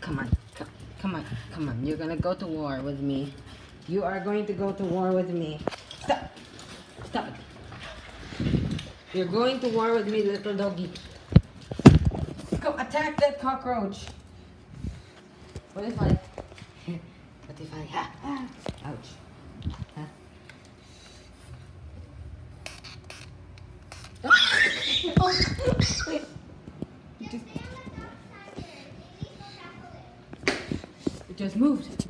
Come on, come, on, come on. You're gonna go to war with me. You are going to go to war with me. Stop! Stop it. You're going to war with me, little doggy. Go attack that cockroach. What if I... What if I... Ouch. It just, moved.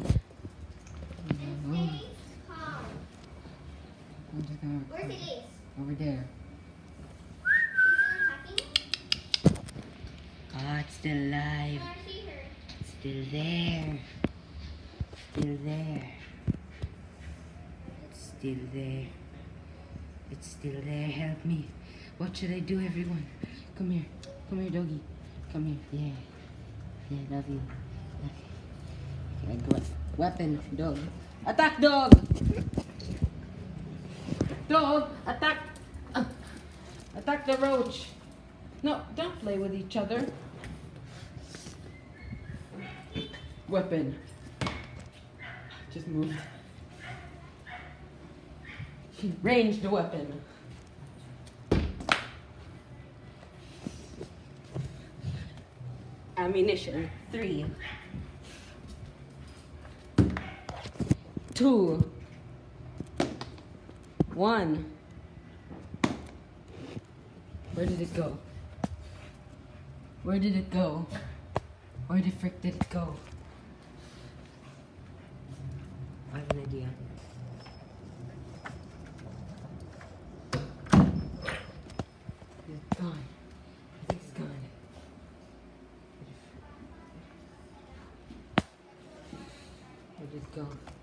Where's Elise? over there. Oh, it's still alive. It's still there. Still there. It's still there. It's still there. Help me. What should I do, everyone? Come here. Come here, doggy. Come here. Yeah. Yeah, love you. Okay. Okay. Weapon, dog. Attack, dog! Dog, attack! Uh, attack the roach. No, don't play with each other. Weapon. Just move. She ranged the weapon. Ammunition. Three. Two. One. Where did it go? Where did it go? Where the frick did it go? I have an idea. It's gone. I think it's gone. Where'd it go?